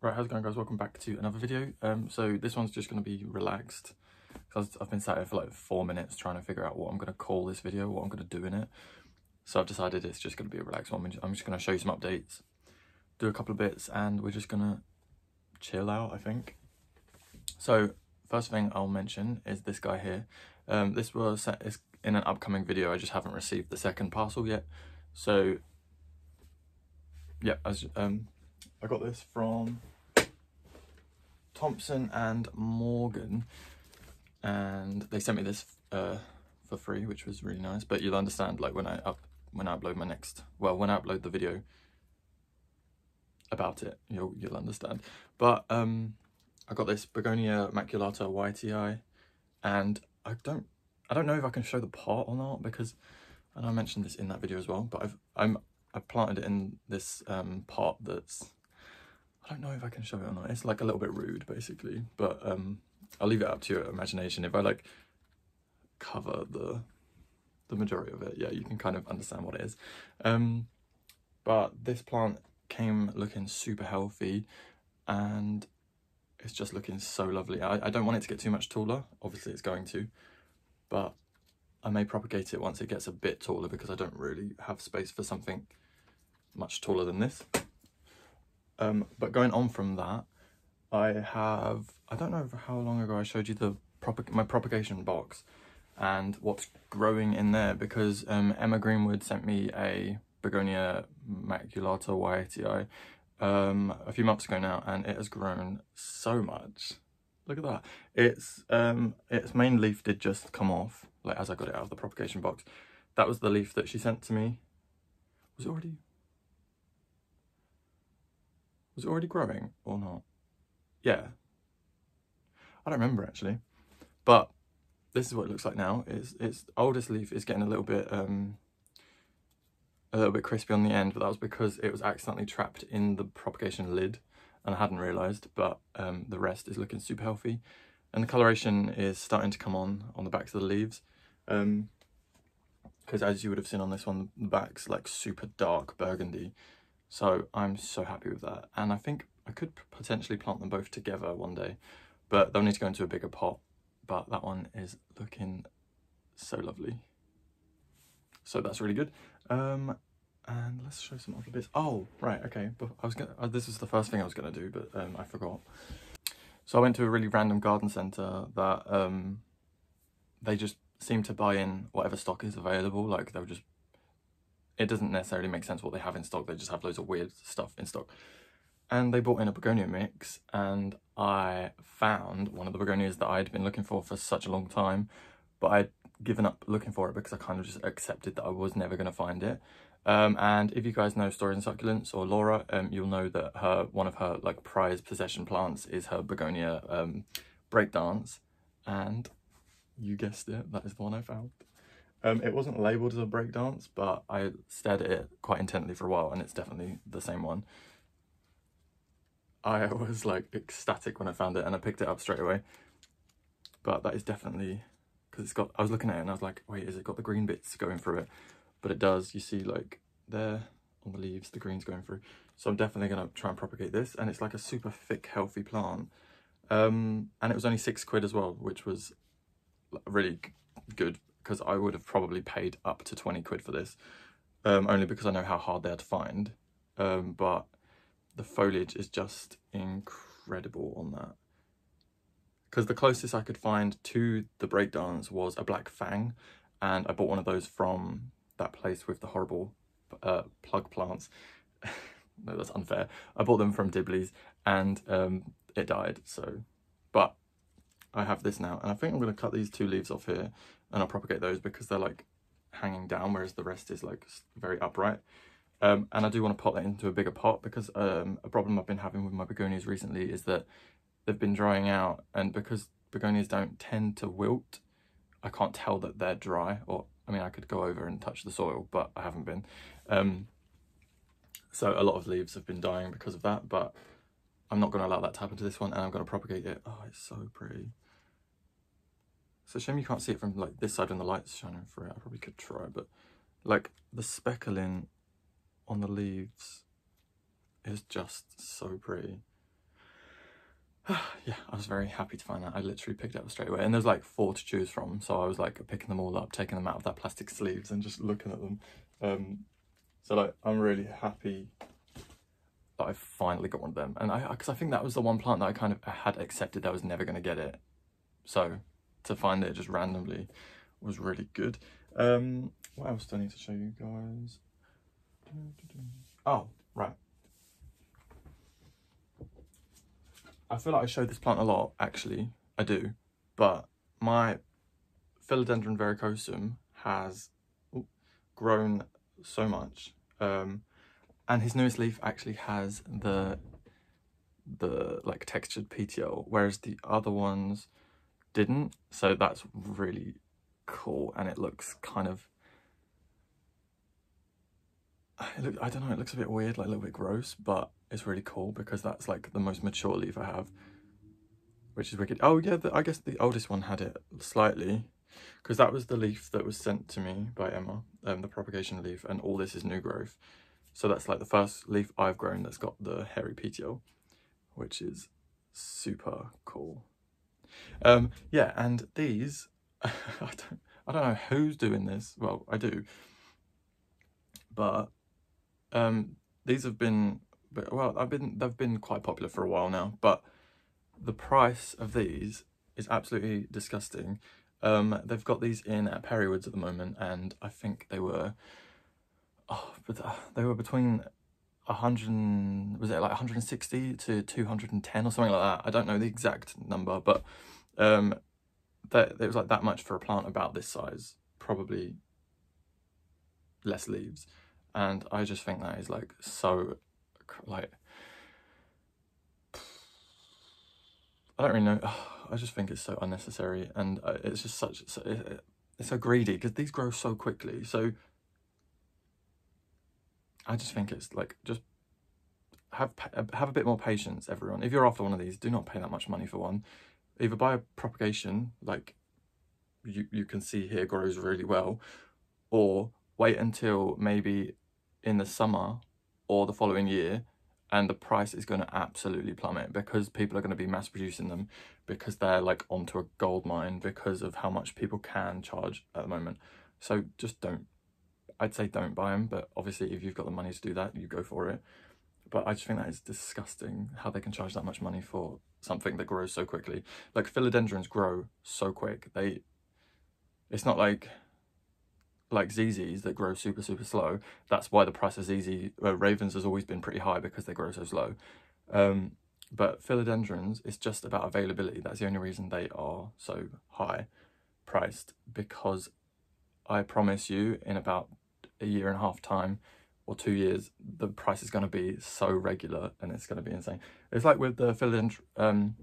Right, how's it going guys? Welcome back to another video. Um, so this one's just going to be relaxed because I've been sat here for like four minutes trying to figure out what I'm going to call this video, what I'm going to do in it. So I've decided it's just going to be a relaxed one. I'm just going to show you some updates, do a couple of bits, and we're just going to chill out, I think. So first thing I'll mention is this guy here. Um, this was in an upcoming video. I just haven't received the second parcel yet. So yeah, as um, I got this from Thompson and Morgan, and they sent me this uh, for free, which was really nice. But you'll understand, like when I up when I upload my next, well, when I upload the video about it, you'll you'll understand. But um, I got this Begonia maculata Wightii, and I don't I don't know if I can show the pot or not because, and I mentioned this in that video as well. But I've I'm I planted it in this um, pot that's I don't know if I can show it or not. It's like a little bit rude, basically. But um, I'll leave it up to your imagination. If I like cover the the majority of it, yeah, you can kind of understand what it is. Um, but this plant came looking super healthy, and it's just looking so lovely. I, I don't want it to get too much taller. Obviously, it's going to, but I may propagate it once it gets a bit taller because I don't really have space for something much taller than this. Um, but going on from that, I have, I don't know how long ago I showed you the my propagation box and what's growing in there because um, Emma Greenwood sent me a Begonia maculata Wightii um, a few months ago now and it has grown so much. Look at that. Its um, its main leaf did just come off, like as I got it out of the propagation box. That was the leaf that she sent to me. Was it already was it already growing or not? Yeah. I don't remember actually. But this is what it looks like now. It's its oldest leaf is getting a little bit um a little bit crispy on the end, but that was because it was accidentally trapped in the propagation lid and I hadn't realised, but um, the rest is looking super healthy. And the coloration is starting to come on on the backs of the leaves. Because um, as you would have seen on this one, the back's like super dark burgundy. So I'm so happy with that. And I think I could potentially plant them both together one day, but they'll need to go into a bigger pot. But that one is looking so lovely. So that's really good. Um, and let's show some other bits. Oh, right, okay. But I was gonna, uh, this was the first thing I was gonna do, but um, I forgot. So I went to a really random garden centre that um, they just seem to buy in whatever stock is available. Like they'll just it doesn't necessarily make sense what they have in stock. They just have loads of weird stuff in stock. And they bought in a begonia mix, and I found one of the begonias that I'd been looking for for such a long time, but I'd given up looking for it because I kind of just accepted that I was never going to find it. Um, and if you guys know Stories and Succulents or Laura, um, you'll know that her one of her like prized possession plants is her begonia um, breakdance, and you guessed it, that is the one I found. Um, it wasn't labelled as a breakdance, but I stared at it quite intently for a while and it's definitely the same one. I was like ecstatic when I found it and I picked it up straight away. But that is definitely, because it's got, I was looking at it and I was like, wait, has it got the green bits going through it? But it does, you see like there on the leaves, the green's going through. So I'm definitely going to try and propagate this. And it's like a super thick, healthy plant. Um, and it was only six quid as well, which was really good because I would have probably paid up to 20 quid for this, um, only because I know how hard they are to find. Um, but the foliage is just incredible on that. Because the closest I could find to the breakdance was a black fang, and I bought one of those from that place with the horrible uh, plug plants. no, that's unfair. I bought them from Dibley's, and um, it died, so... But I have this now, and I think I'm going to cut these two leaves off here and I'll propagate those because they're like hanging down, whereas the rest is like very upright. Um, and I do want to pot that into a bigger pot because um, a problem I've been having with my begonias recently is that they've been drying out and because begonias don't tend to wilt, I can't tell that they're dry or, I mean, I could go over and touch the soil, but I haven't been. Um, so a lot of leaves have been dying because of that, but I'm not going to allow that to happen to this one and I'm going to propagate it. Oh, it's so pretty. It's a shame you can't see it from like this side when the light's shining through it. I probably could try, but like the speckling on the leaves is just so pretty. yeah, I was very happy to find that. I literally picked it up straight away. And there's like four to choose from. So I was like picking them all up, taking them out of that plastic sleeves and just looking at them. Um, so like, I'm really happy that I finally got one of them. And I, because I think that was the one plant that I kind of had accepted that I was never going to get it. So to find it just randomly was really good. Um, what else do I need to show you guys? Oh, right. I feel like I showed this plant a lot, actually. I do. But my Philodendron verrucosum has grown so much. Um, and his newest leaf actually has the the like textured petiole, whereas the other ones didn't. So that's really cool, and it looks kind of. Look, I don't know. It looks a bit weird, like a little bit gross, but it's really cool because that's like the most mature leaf I have, which is wicked. Oh yeah, the, I guess the oldest one had it slightly, because that was the leaf that was sent to me by Emma, um, the propagation leaf, and all this is new growth. So that's like the first leaf I've grown that's got the hairy petiole, which is super cool. Um, yeah, and these, I don't, I don't know who's doing this. Well, I do, but um, these have been, well, I've been, they've been quite popular for a while now. But the price of these is absolutely disgusting. Um, they've got these in at Perrywoods at the moment, and I think they were oh, but uh, they were between 100 was it like 160 to 210 or something like that? I don't know the exact number but um that it was like that much for a plant about this size probably less leaves. And i just think that is like so like i don't really know i just think it's so unnecessary and uh, it's just such it's so greedy because these grow so quickly. So I just think it's like just have uh, have a bit more patience, everyone. If you're after one of these, do not pay that much money for one. Either buy a propagation, like you you can see here grows really well, or wait until maybe in the summer or the following year and the price is going to absolutely plummet because people are going to be mass producing them because they're like onto a gold mine because of how much people can charge at the moment. So just don't I'd say don't buy them, but obviously if you've got the money to do that, you go for it. But I just think that is disgusting how they can charge that much money for something that grows so quickly. Like philodendrons grow so quick. They, it's not like like ZZs that grow super super slow. That's why the price of ZZ uh, ravens has always been pretty high because they grow so slow. Um, but philodendrons is just about availability. That's the only reason they are so high priced because I promise you in about a year and a half time or two years, the price is going to be so regular and it's going to be insane. It's like with the philodendron, um,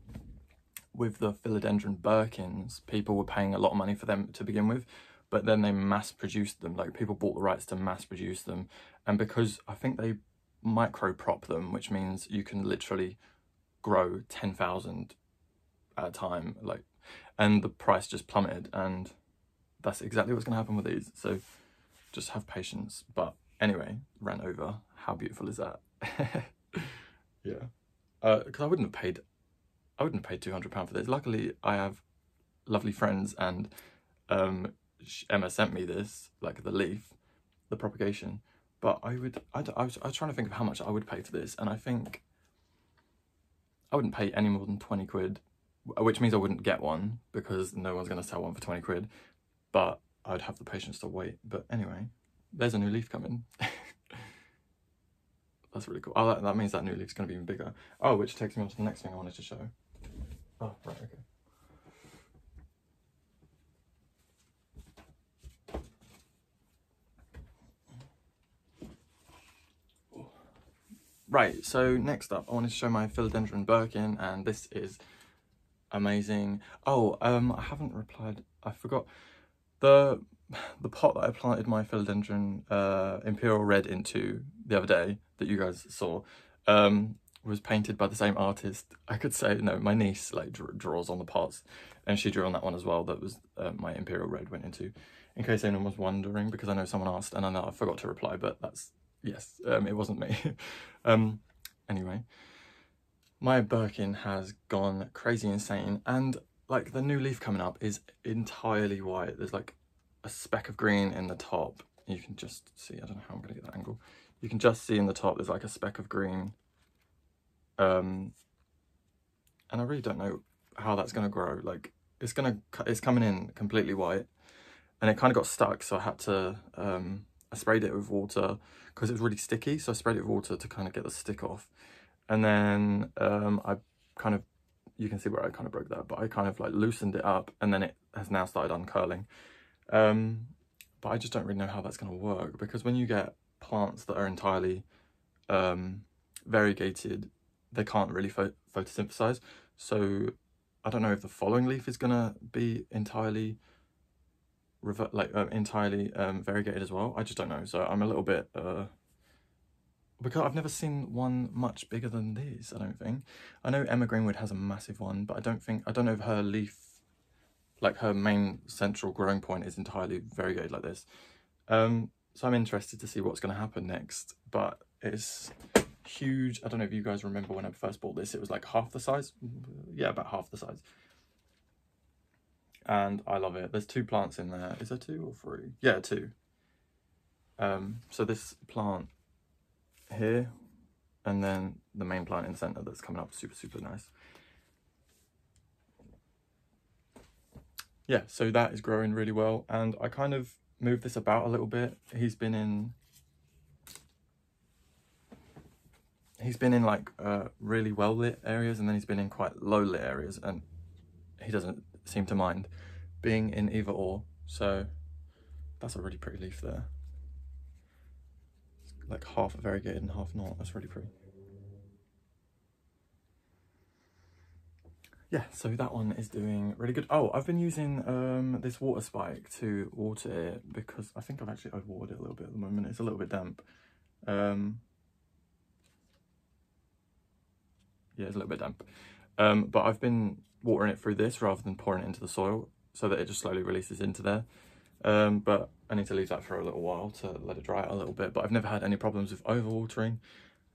with the philodendron Birkins, people were paying a lot of money for them to begin with, but then they mass produced them. Like people bought the rights to mass produce them, and because I think they micro prop them, which means you can literally grow ten thousand at a time, like, and the price just plummeted, and that's exactly what's going to happen with these. So just have patience. But anyway, ran over. How beautiful is that? yeah. Because uh, I wouldn't have paid, I wouldn't have paid two hundred pound for this. Luckily, I have lovely friends, and um, Emma sent me this, like the leaf, the propagation. But I would, I, I, was, I was trying to think of how much I would pay for this, and I think I wouldn't pay any more than twenty quid, which means I wouldn't get one because no one's going to sell one for twenty quid. But I'd have the patience to wait. But anyway, there's a new leaf coming. That's really cool. Oh, that, that means that new leaf's going to be even bigger. Oh, which takes me on to the next thing I wanted to show. Oh, right, okay. Right, so next up, I wanted to show my Philodendron Birkin, and this is amazing. Oh, um, I haven't replied, I forgot. The the pot that I planted my philodendron uh, imperial red into the other day that you guys saw um, was painted by the same artist. I could say no, my niece like draws on the pots, and she drew on that one as well. That was uh, my imperial red went into. In case anyone was wondering, because I know someone asked, and I know I forgot to reply, but that's yes, um, it wasn't me. um, anyway, my Birkin has gone crazy insane and like the new leaf coming up is entirely white. There's like a speck of green in the top. You can just see, I don't know how I'm gonna get that angle. You can just see in the top, there's like a speck of green. Um, and I really don't know how that's gonna grow. Like it's gonna, it's coming in completely white and it kind of got stuck. So I had to, um, I sprayed it with water because it was really sticky. So I sprayed it with water to kind of get the stick off. And then um, I kind of you can see where I kind of broke that, but I kind of like loosened it up and then it has now started uncurling. Um, but I just don't really know how that's going to work because when you get plants that are entirely um, variegated, they can't really photosynthesize. So I don't know if the following leaf is going to be entirely like uh, entirely um, variegated as well. I just don't know. So I'm a little bit uh, because I've never seen one much bigger than this, I don't think. I know Emma Greenwood has a massive one, but I don't think, I don't know if her leaf, like her main central growing point is entirely variegated like this. Um, so I'm interested to see what's going to happen next, but it's huge. I don't know if you guys remember when I first bought this, it was like half the size. Yeah, about half the size. And I love it. There's two plants in there. Is there two or three? Yeah, two. Um, so this plant here and then the main plant in the center that's coming up super super nice. Yeah so that is growing really well and I kind of moved this about a little bit. He's been in he's been in like uh, really well lit areas and then he's been in quite low lit areas and he doesn't seem to mind being in either or so that's a really pretty leaf there like half variegated and half not. That's really pretty. Yeah, so that one is doing really good. Oh, I've been using um, this water spike to water it because I think I've actually overwatered it a little bit at the moment. It's a little bit damp. Um, yeah, it's a little bit damp. Um, but I've been watering it through this rather than pouring it into the soil so that it just slowly releases into there. Um, but I need to leave that for a little while to let it dry out a little bit. But I've never had any problems with overwatering.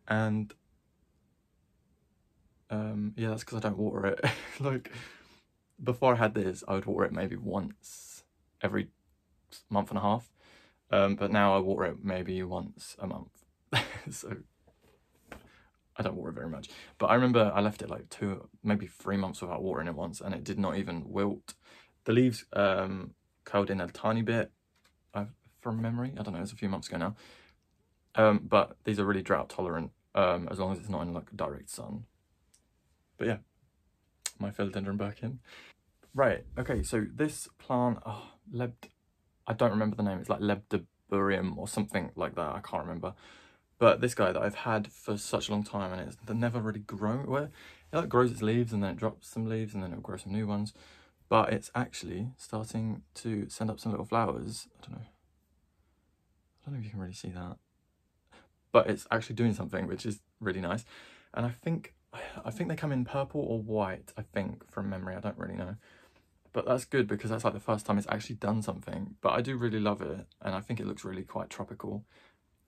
And um, yeah, that's because I don't water it. like before I had this, I would water it maybe once every month and a half. Um, but now I water it maybe once a month. so I don't water it very much. But I remember I left it like two, maybe three months without watering it once and it did not even wilt. The leaves um, curled in a tiny bit uh, from memory. I don't know, it was a few months ago now. Um, but these are really drought tolerant um, as long as it's not in like direct sun. But yeah, my philodendron Birkin. Right, okay, so this plant, oh, Lebt, I don't remember the name, it's like Lebdeburium or something like that, I can't remember. But this guy that I've had for such a long time and it's never really grown, where it like grows its leaves and then it drops some leaves and then it'll grow some new ones but it's actually starting to send up some little flowers. I don't know. I don't know if you can really see that, but it's actually doing something, which is really nice. And I think, I think they come in purple or white, I think, from memory. I don't really know. But that's good because that's like the first time it's actually done something. But I do really love it. And I think it looks really quite tropical.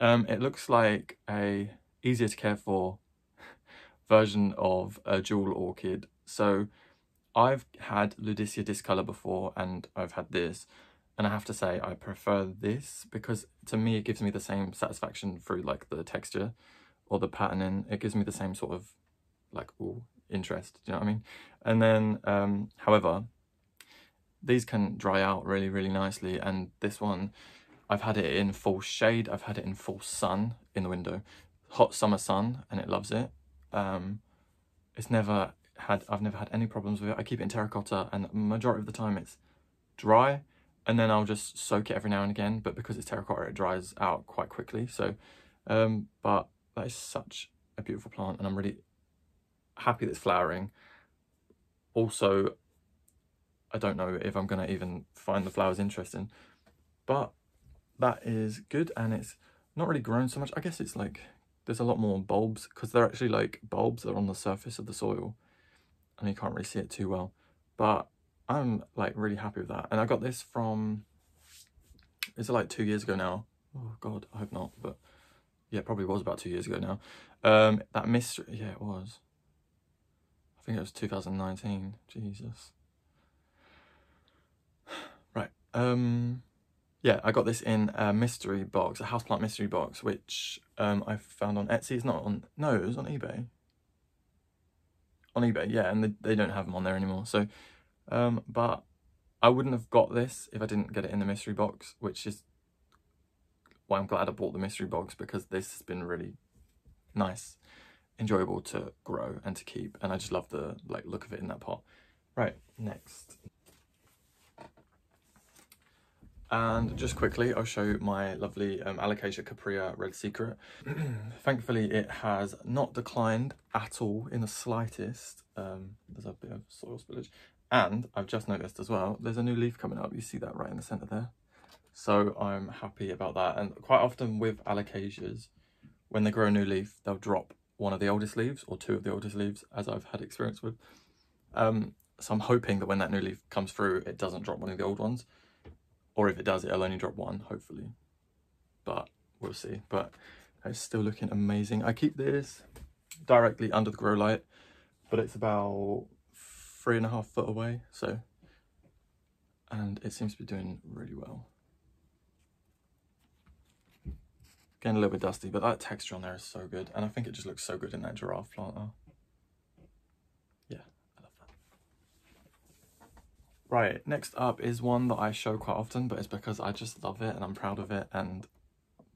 Um, it looks like a easier to care for version of a jewel orchid. So I've had Ludisia discolor before and I've had this and I have to say I prefer this because to me it gives me the same satisfaction through like the texture or the patterning. It gives me the same sort of like ooh, interest, do you know what I mean? And then um, however, these can dry out really, really nicely and this one I've had it in full shade, I've had it in full sun in the window, hot summer sun and it loves it. Um, it's never had I've never had any problems with it. I keep it in terracotta and the majority of the time it's dry and then I'll just soak it every now and again. But because it's terracotta, it dries out quite quickly. So, um, but that is such a beautiful plant and I'm really happy that it's flowering. Also, I don't know if I'm going to even find the flowers interesting, but that is good and it's not really grown so much. I guess it's like there's a lot more bulbs because they're actually like bulbs that are on the surface of the soil and you can't really see it too well. But I'm like really happy with that. And I got this from, is it like two years ago now? Oh God, I hope not. But yeah, probably was about two years ago now. Um, that mystery, yeah, it was. I think it was 2019. Jesus. Right. Um yeah, I got this in a mystery box, a houseplant mystery box, which um I found on Etsy. It's not on no, it was on eBay. On eBay, yeah, and they, they don't have them on there anymore. So um but I wouldn't have got this if I didn't get it in the mystery box, which is why I'm glad I bought the mystery box because this has been really nice, enjoyable to grow and to keep, and I just love the like look of it in that pot. Right, next. And just quickly, I'll show you my lovely um, Alocasia Cuprea Red Secret. Thankfully, it has not declined at all in the slightest. Um, there's a bit of soil spillage. And I've just noticed as well, there's a new leaf coming up. You see that right in the centre there. So I'm happy about that. And quite often with alocasias, when they grow a new leaf, they'll drop one of the oldest leaves or two of the oldest leaves, as I've had experience with. Um, so I'm hoping that when that new leaf comes through, it doesn't drop one of the old ones. Or if it does, it'll only drop one, hopefully. But we'll see. But it's still looking amazing. I keep this directly under the grow light, but it's about three and a half foot away. So, and it seems to be doing really well. Getting a little bit dusty, but that texture on there is so good. And I think it just looks so good in that giraffe planter. Yeah, I love that. Right, next up is one that I show quite often, but it's because I just love it and I'm proud of it and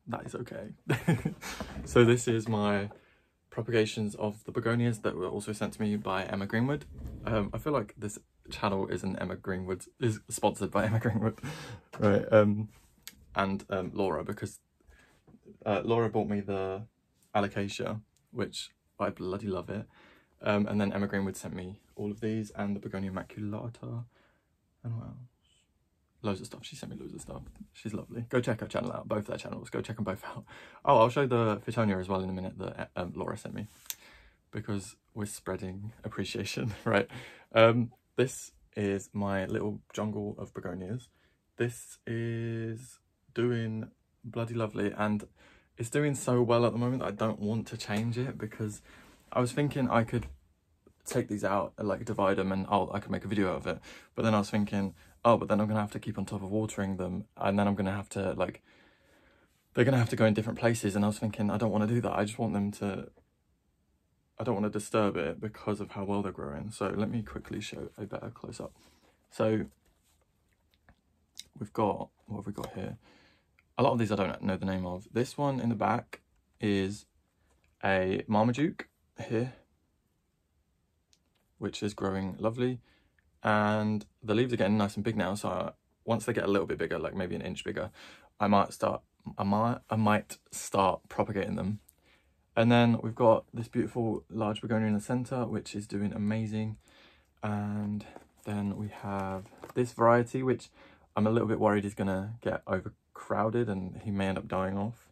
that is okay. so this is my propagations of the begonias that were also sent to me by Emma Greenwood. Um, I feel like this channel is an Emma Greenwood, is sponsored by Emma Greenwood, right? Um, and um, Laura, because uh, Laura bought me the Alocasia, which I bloody love it. Um, and then Emma Greenwood sent me all of these and the Begonia maculata. And what else? Loads of stuff. She sent me loads of stuff. She's lovely. Go check her channel out. Both their channels. Go check them both out. Oh, I'll show the Fittonia as well in a minute that um, Laura sent me. Because we're spreading appreciation, right? Um, this is my little jungle of begonias. This is doing bloody lovely and it's doing so well at the moment I don't want to change it because I was thinking I could take these out and like divide them and I'll, I could make a video of it. But then I was thinking oh but then I'm gonna have to keep on top of watering them and then I'm gonna have to like they're gonna have to go in different places. And I was thinking I don't want to do that. I just want them to I don't want to disturb it because of how well they're growing. So let me quickly show a better close up. So we've got what have we got here? A lot of these I don't know the name of. This one in the back is a Marmaduke here, which is growing lovely. And the leaves are getting nice and big now. So I, once they get a little bit bigger, like maybe an inch bigger, I might start, I might, I might start propagating them. And then we've got this beautiful large begonia in the center, which is doing amazing. And then we have this variety, which I'm a little bit worried is gonna get overcrowded and he may end up dying off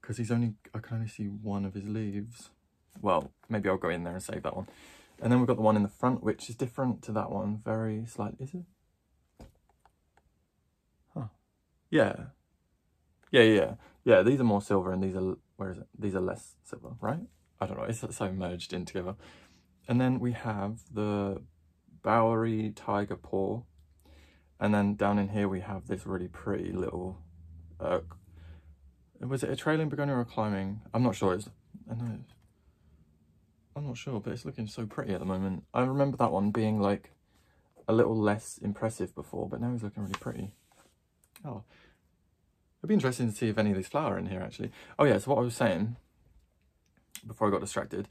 because he's only, I can only see one of his leaves. Well, maybe I'll go in there and save that one. And then we've got the one in the front, which is different to that one, very slightly, is it? Huh. Yeah. Yeah, yeah, yeah, these are more silver and these are, where is it? These are less silver, right? I don't know, it's so merged in together. And then we have the Bowerae Tiger Paw, and then down in here we have this really pretty little, uh, was it a trailing begonia or climbing? I'm not sure. It's, I know. I'm not sure, but it's looking so pretty at the moment. I remember that one being like a little less impressive before, but now he's looking really pretty. Oh, it'd be interesting to see if any of these flower in here actually. Oh yeah, so what I was saying before I got distracted,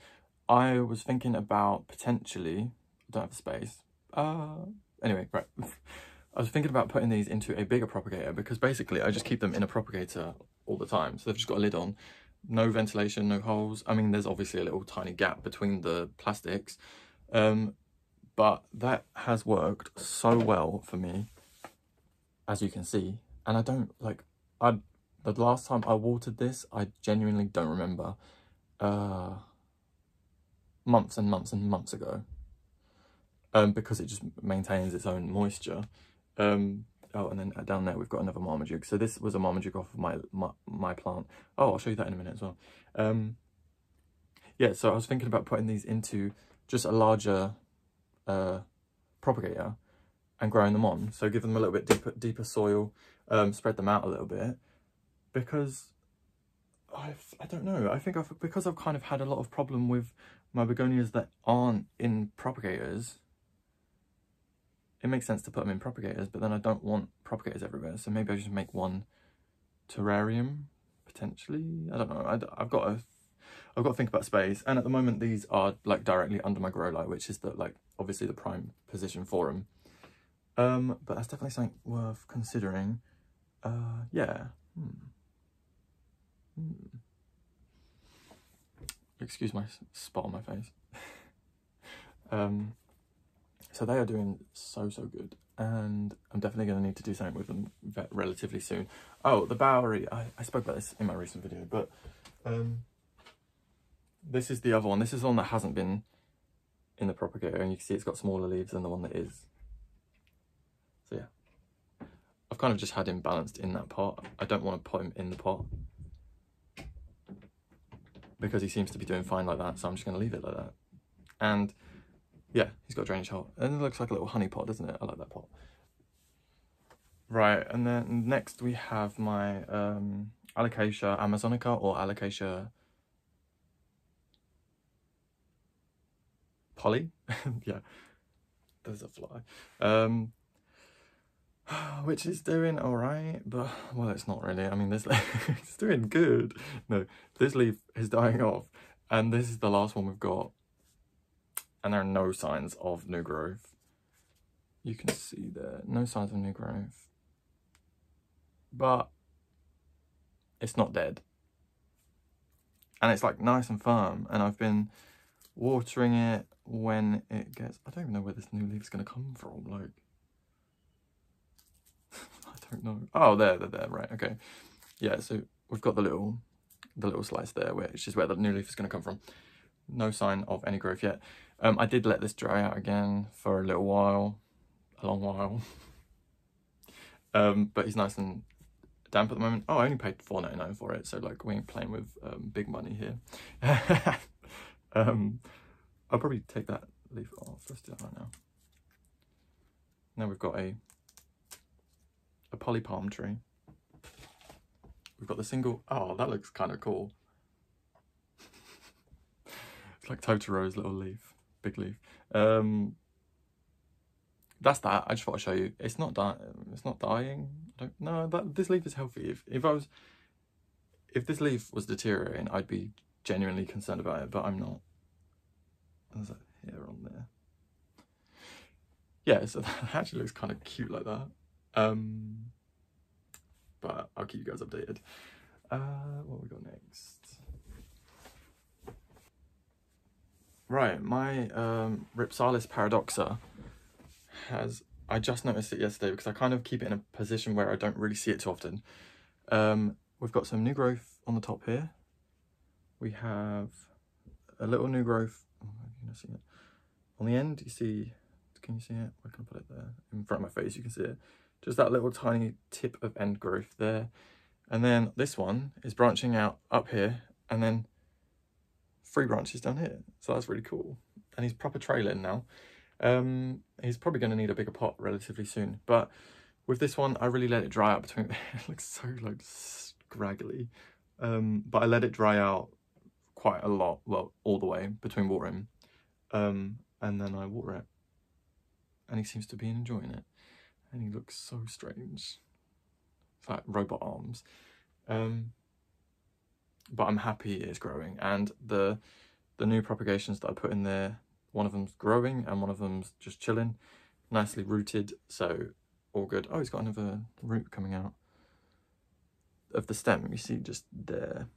I was thinking about potentially, I don't have the space. Uh, anyway, right. I was thinking about putting these into a bigger propagator because basically I just keep them in a propagator all the time. So they've just got a lid on, no ventilation, no holes. I mean, there's obviously a little tiny gap between the plastics, um, but that has worked so well for me, as you can see. And I don't like, I the last time I watered this, I genuinely don't remember. Uh, months and months and months ago. Um, because it just maintains its own moisture. Um, oh, and then down there we've got another Marmaduke. So this was a Marmaduke off of my, my, my plant. Oh, I'll show you that in a minute as well. Um, yeah, so I was thinking about putting these into just a larger uh, propagator and growing them on. So give them a little bit deeper, deeper soil, um, spread them out a little bit because I've, I don't know, I think I've, because I've kind of had a lot of problem with my begonias that aren't in propagators, it makes sense to put them in propagators, but then I don't want propagators everywhere. So maybe I just make one terrarium potentially. I don't know. I, have got to, I've got to think about space. And at the moment, these are like directly under my grow light, which is the like obviously the prime position for them. Um, but that's definitely something worth considering. Uh, yeah. Hmm. Hmm. Excuse my spot on my face. um, so they are doing so, so good. And I'm definitely going to need to do something with them relatively soon. Oh, the Bowerae. I, I spoke about this in my recent video, but um, this is the other one. This is one that hasn't been in the propagator. And you can see it's got smaller leaves than the one that is. So yeah. I've kind of just had him balanced in that pot. I don't want to put him in the pot because he seems to be doing fine like that. So I'm just going to leave it like that. And yeah, he's got a drainage hole. And it looks like a little honey pot, doesn't it? I like that pot. Right, and then next we have my um, Alocasia amazonica or Alocasia Polly. yeah, there's a fly. Um, which is doing all right, but well, it's not really. I mean, this leaf it's doing good. No, this leaf is dying off, and this is the last one we've got, and there are no signs of new growth. You can see there, no signs of new growth, but it's not dead, and it's like nice and firm. And I've been watering it when it gets. I don't even know where this new leaf is going to come from. Like I don't know. Oh, there, there, there. Right. Okay. Yeah. So we've got the little, the little slice there, which is where the new leaf is going to come from. No sign of any growth yet. Um, I did let this dry out again for a little while, a long while. um, but he's nice and damp at the moment. Oh, I only paid four ninety nine for it, so like we ain't playing with um, big money here. um, I'll probably take that leaf off. Let's do that right now. Now we've got a a poly palm tree. We've got the single, oh, that looks kind of cool. it's like Totoro's little leaf, big leaf. Um, that's that. I just thought I'd show you. It's not dying. It's not dying. I don't. No, that this leaf is healthy. If if I was, if this leaf was deteriorating, I'd be genuinely concerned about it. But I'm not. There's a hair on there. Yeah, so that actually looks kind of cute like that. Um, but I'll keep you guys updated. Uh, what we got next? Right, my um, Rhipsalis paradoxa has, I just noticed it yesterday because I kind of keep it in a position where I don't really see it too often. Um, we've got some new growth on the top here. We have a little new growth, oh, you see it? On the end, you see, can you see it? Where can I put it there? In front of my face, you can see it just that little tiny tip of end growth there. And then this one is branching out up here and then three branches down here. So that's really cool. And he's proper trailing now. Um, he's probably going to need a bigger pot relatively soon. But with this one, I really let it dry out between, it looks so like scraggly. Um, but I let it dry out quite a lot, well, all the way between watering. Um, and then I water it. And he seems to be enjoying it and he looks so strange. It's like robot arms. Um, but I'm happy it's growing and the the new propagations that I put in there, one of them's growing and one of them's just chilling, nicely rooted, so all good. Oh, it's got another root coming out of the stem, you see just there.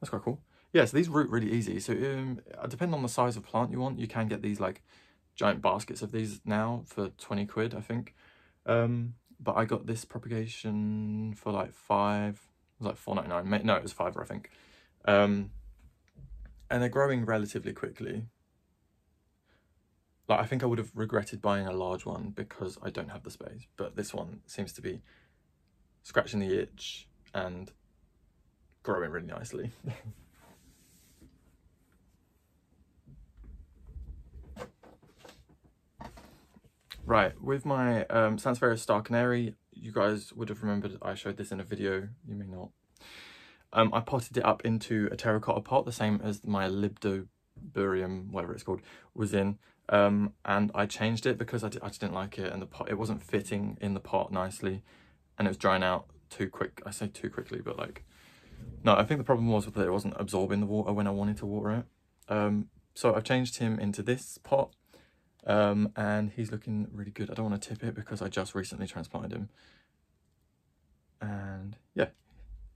That's quite cool. Yeah, so these root really easy. So um, depending on the size of plant you want, you can get these like giant baskets of these now for 20 quid, I think. Um, but I got this propagation for like five, was like four ninety nine. No, it was fiver, I think. Um, and they're growing relatively quickly. Like I think I would have regretted buying a large one because I don't have the space, but this one seems to be scratching the itch and growing really nicely. right, with my um, Sansevieria Star Canary, you guys would have remembered I showed this in a video, you may not. Um, I potted it up into a terracotta pot, the same as my Libdoburium, whatever it's called, was in. Um, and I changed it because I, I just didn't like it and the pot, it wasn't fitting in the pot nicely and it was drying out too quick. I say too quickly, but like, no, I think the problem was that it wasn't absorbing the water when I wanted to water it. Um, so I've changed him into this pot um, and he's looking really good. I don't want to tip it because I just recently transplanted him. And yeah,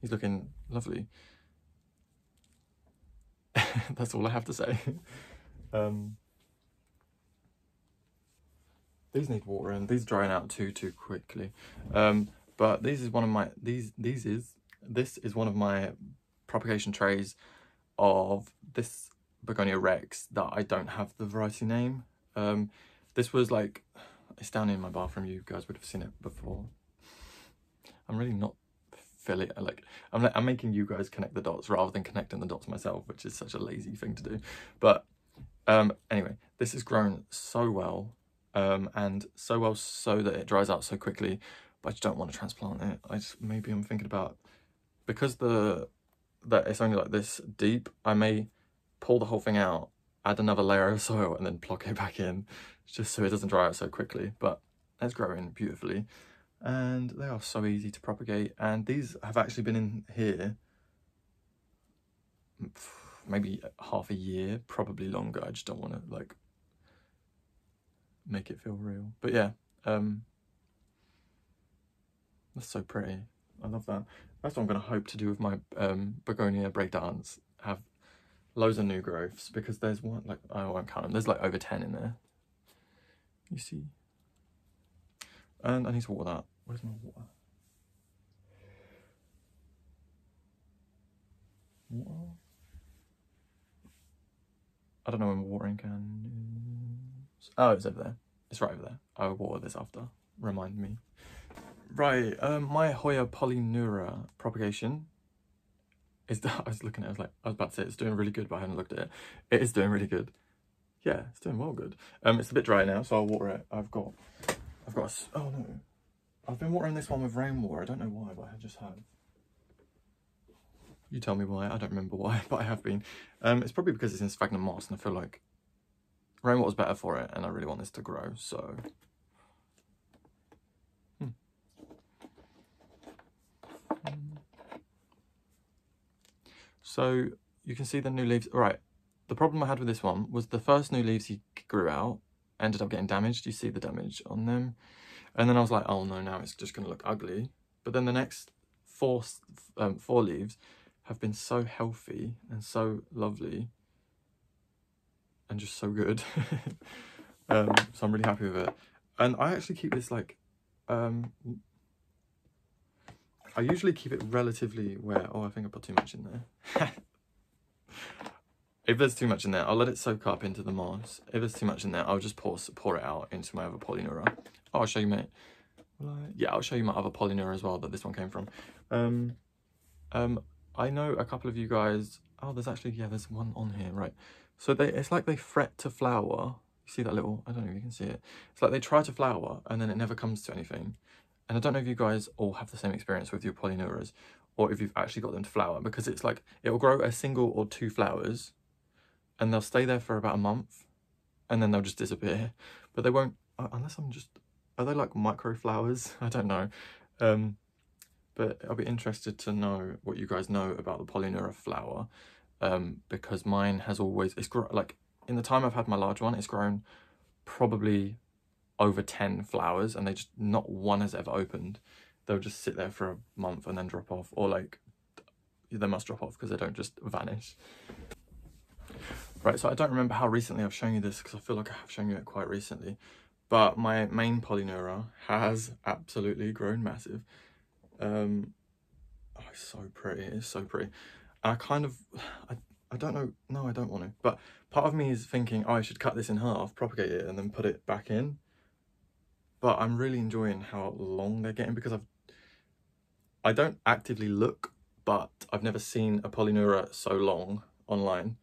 he's looking lovely. That's all I have to say. um, these need water and these drying out too too quickly. Um, but these is one of my these these is this is one of my propagation trays of this Begonia Rex that I don't have the variety name. Um, this was like, it's down in my bathroom, you guys would have seen it before. I'm really not filling, like, I'm, like, I'm making you guys connect the dots rather than connecting the dots myself, which is such a lazy thing to do. But um, anyway, this has grown so well um, and so well so that it dries out so quickly, but I just don't want to transplant it. I just, maybe I'm thinking about, because the, that it's only like this deep, I may pull the whole thing out, add another layer of soil and then plug it back in just so it doesn't dry out so quickly. But it's growing beautifully and they are so easy to propagate. And these have actually been in here maybe half a year, probably longer. I just don't want to like make it feel real. But yeah, um, that's so pretty. I love that. That's what I'm going to hope to do with my um, begonia breakdance. Have loads of new growths because there's one, like, I won't count them. There's like over 10 in there. You see? And I need to water that. Where's my water? Water? I don't know when watering can is. Oh, it's over there. It's right over there. I will water this after. Remind me. Right, um, my Hoya polyneura propagation is I was looking at it, I was like, I was about to say it's doing really good, but I haven't looked at it. It is doing really good. Yeah, it's doing well good. Um, it's a bit dry now, so I'll water it. I've got, I've got a, oh no. I've been watering this one with rainwater. I don't know why, but I just have. You tell me why. I don't remember why, but I have been. Um, it's probably because it's in sphagnum moss, and I feel like rainwater's better for it, and I really want this to grow. So So you can see the new leaves. All right, the problem I had with this one was the first new leaves he grew out ended up getting damaged. You see the damage on them. And then I was like, oh no, now it's just going to look ugly. But then the next four, um, four leaves have been so healthy and so lovely and just so good. um, so I'm really happy with it. And I actually keep this like, um, I usually keep it relatively where, oh, I think I put too much in there. if there's too much in there, I'll let it soak up into the moss. If there's too much in there, I'll just pour, pour it out into my other polyneura. Oh, I'll show you, mate. Yeah, I'll show you my other polyneura as well that this one came from. Um, um, I know a couple of you guys, oh, there's actually, yeah, there's one on here, right. So they, it's like they fret to flower. You see that little, I don't know if you can see it. It's like they try to flower and then it never comes to anything. And I don't know if you guys all have the same experience with your polyneuras or if you've actually got them to flower because it's like it will grow a single or two flowers and they'll stay there for about a month and then they'll just disappear. But they won't, unless I'm just, are they like micro flowers? I don't know. Um, but I'll be interested to know what you guys know about the polyneura flower um, because mine has always, it's like in the time I've had my large one, it's grown probably over 10 flowers and they just not one has ever opened. They'll just sit there for a month and then drop off or like they must drop off because they don't just vanish. Right so i don't remember how recently i've shown you this because i feel like i have shown you it quite recently but my main polyneura has absolutely grown massive. Um oh, it's so pretty it's so pretty. And i kind of I, I don't know no i don't want to but part of me is thinking oh i should cut this in half propagate it and then put it back in but I'm really enjoying how long they're getting because I've I don't actively look but I've never seen a Polyneura so long online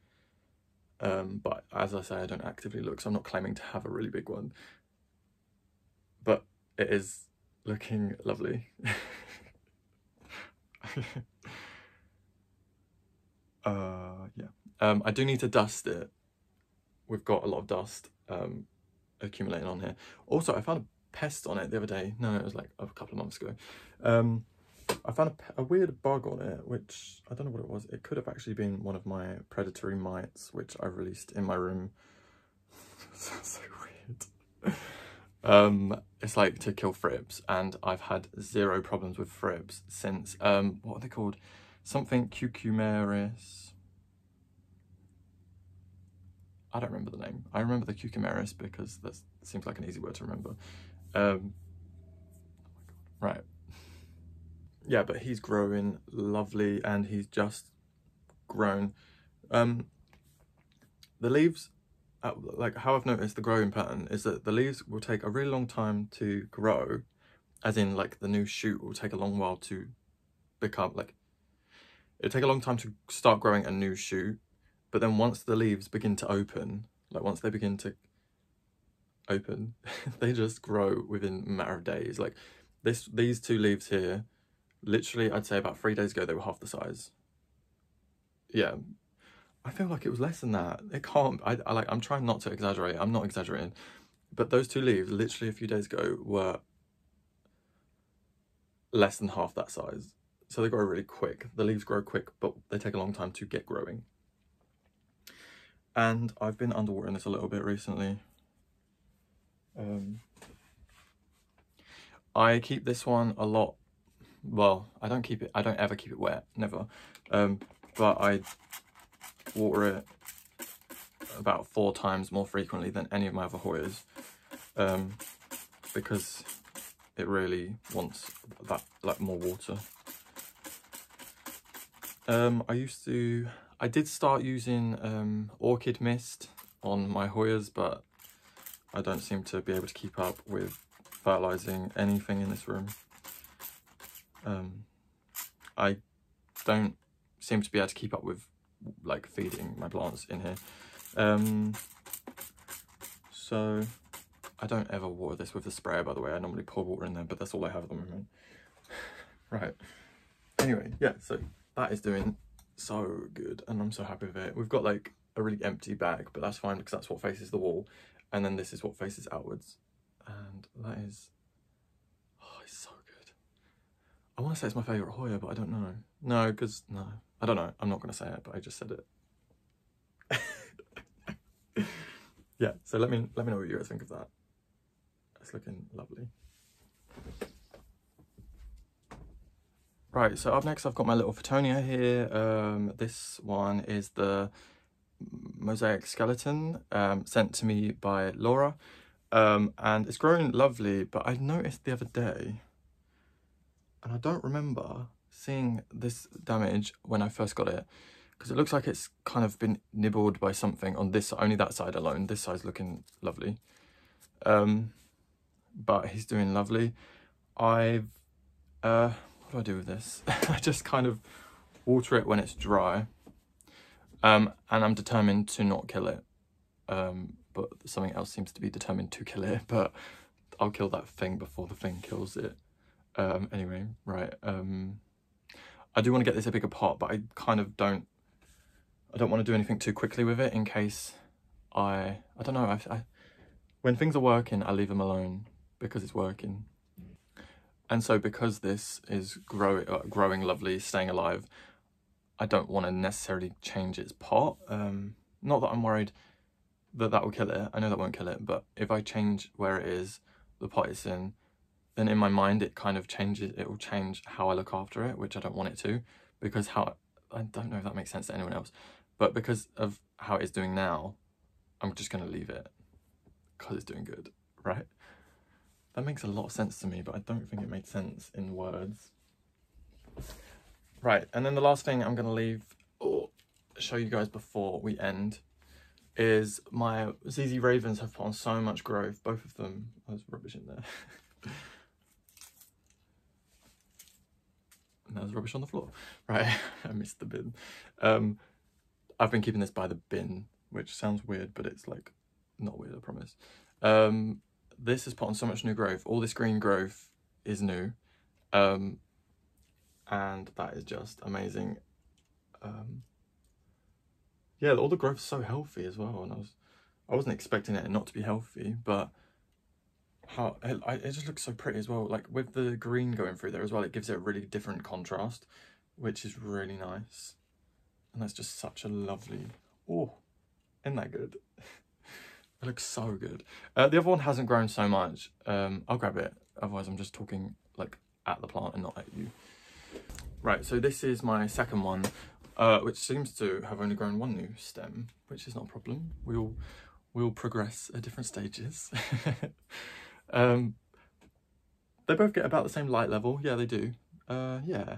um, but as I say I don't actively look so I'm not claiming to have a really big one but it is looking lovely. uh, yeah. Um, I do need to dust it. We've got a lot of dust um, accumulating on here. Also, I found a pest on it the other day. No, it was like a couple of months ago. Um, I found a, a, weird bug on it, which I don't know what it was. It could have actually been one of my predatory mites, which I released in my room. so weird. Um, it's like to kill thrips, and I've had zero problems with thrips since, um, what are they called? Something cucumeris. I don't remember the name. I remember the cucumeris because that seems like an easy word to remember. Um, right. Yeah, but he's growing lovely and he's just grown. Um, the leaves uh, like how I've noticed the growing pattern is that the leaves will take a really long time to grow, as in like the new shoot will take a long while to become like, it'll take a long time to start growing a new shoot, but then once the leaves begin to open, like once they begin to open, they just grow within a matter of days. Like this, these two leaves here, literally I'd say about three days ago, they were half the size. Yeah, I feel like it was less than that. It can't. I, I like. I'm trying not to exaggerate. I'm not exaggerating, but those two leaves, literally a few days ago, were less than half that size. So they grow really quick. The leaves grow quick, but they take a long time to get growing. And I've been underwatering this a little bit recently. Um, I keep this one a lot. Well, I don't keep it. I don't ever keep it wet. Never. Um, but I water it about four times more frequently than any of my other Hoyas um, because it really wants that like more water. Um, I used to, I did start using um, Orchid Mist on my Hoyas, but I don't seem to be able to keep up with fertilizing anything in this room. Um, I don't seem to be able to keep up with like feeding my plants in here. Um, so I don't ever water this with a sprayer, by the way. I normally pour water in there, but that's all I have at the moment. right. Anyway, yeah, so that is doing so good and I'm so happy with it. We've got like a really empty bag, but that's fine because that's what faces the wall. And then this is what faces outwards. And that is, oh, it's so good. I want to say it's my favourite Hoya, but I don't know. No, because, no, I don't know. I'm not going to say it, but I just said it. yeah, so let me let me know what you guys think of that. It's looking lovely. Right, so up next I've got my little Fittonia here. Um, this one is the mosaic skeleton um, sent to me by Laura. Um, and it's growing lovely, but I noticed the other day, and I don't remember seeing this damage when I first got it because it looks like it's kind of been nibbled by something on this only that side alone. This side's looking lovely. Um but he's doing lovely. I've uh what do i do with this? I just kind of water it when it's dry um and i'm determined to not kill it um but something else seems to be determined to kill it but i'll kill that thing before the thing kills it um anyway right um I do want to get this a bigger pot, but I kind of don't, I don't want to do anything too quickly with it in case I, I don't know, I, I, when things are working, I leave them alone because it's working. And so because this is grow, uh, growing lovely, staying alive, I don't want to necessarily change its pot. Um, not that I'm worried that that will kill it. I know that won't kill it, but if I change where it is, the pot it's in, then in my mind it kind of changes it will change how I look after it which I don't want it to because how I don't know if that makes sense to anyone else but because of how it's doing now I'm just going to leave it because it's doing good right that makes a lot of sense to me but I don't think it makes sense in words right and then the last thing I'm going to leave or show you guys before we end is my ZZ Ravens have put on so much growth both of them there's rubbish in there and there's rubbish on the floor. Right, I missed the bin. Um, I've been keeping this by the bin, which sounds weird, but it's like not weird, I promise. Um, this has put on so much new growth. All this green growth is new. Um, and that is just amazing. Um, yeah, all the growth's so healthy as well. And I was, I wasn't expecting it not to be healthy, but how it, it just looks so pretty as well. Like with the green going through there as well, it gives it a really different contrast, which is really nice. And that's just such a lovely, oh, isn't that good? it looks so good. Uh, the other one hasn't grown so much. Um, I'll grab it. Otherwise I'm just talking like at the plant and not at you. Right, so this is my second one, uh, which seems to have only grown one new stem, which is not a problem. We'll, we'll progress at different stages. um, they both get about the same light level. Yeah, they do. Uh, yeah.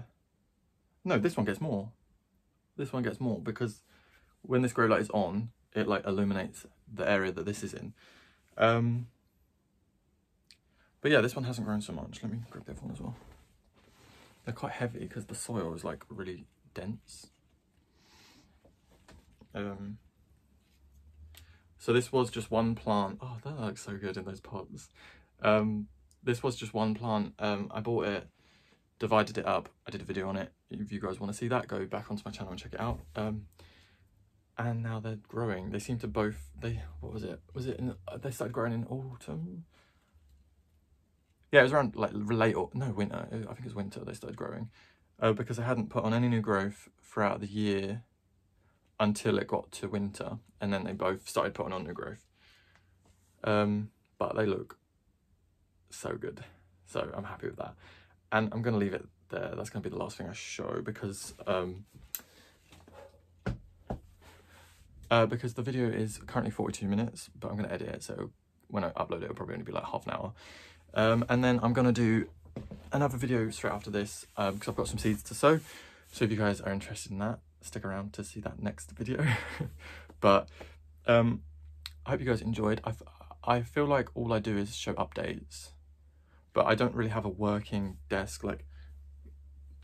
No, this one gets more. This one gets more because when this grow light is on, it like illuminates the area that this is in. Um, but yeah, this one hasn't grown so much. Let me grab the other one as well. They're quite heavy because the soil is like really dense. Um, so this was just one plant. Oh, that looks so good in those pots. Um, this was just one plant. Um, I bought it, divided it up. I did a video on it. If you guys want to see that, go back onto my channel and check it out. Um, and now they're growing. They seem to both, they, what was it? Was it in, they started growing in autumn? Yeah, it was around like late, or, no, winter. I think it was winter they started growing. Uh, because I hadn't put on any new growth throughout the year until it got to winter. And then they both started putting on new growth. Um, but they look so good. So I'm happy with that. And I'm to leave it there. That's to be the last thing I show because um, uh, because the video is currently 42 minutes, but I'm going to edit it, so when I upload it, it'll probably only be like half an hour. Um, and then I'm going to do another video straight after this, because um, I've got some seeds to sow. So if you guys are interested in that, stick around to see that next video. but um, I hope you guys enjoyed. i I feel like all I do is show updates, but I don't really have a working desk. Like,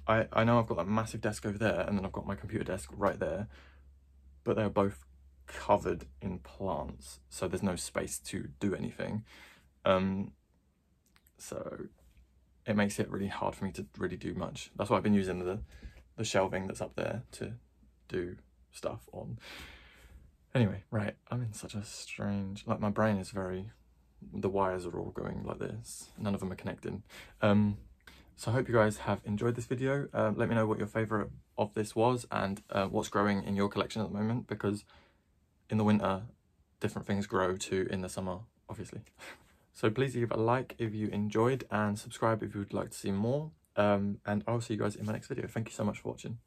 I, I know I've got that massive desk over there, and then I've got my computer desk right there, but they're both covered in plants, so there's no space to do anything. Um, so it makes it really hard for me to really do much. That's why I've been using the, the shelving that's up there to do stuff on. Anyway, right, I'm in such a strange, like my brain is very, the wires are all going like this. None of them are connecting. Um, so I hope you guys have enjoyed this video. Uh, let me know what your favourite of this was and uh, what's growing in your collection at the moment because in the winter, different things grow to in the summer, obviously. so please leave a like if you enjoyed and subscribe if you would like to see more. Um, and I'll see you guys in my next video. Thank you so much for watching.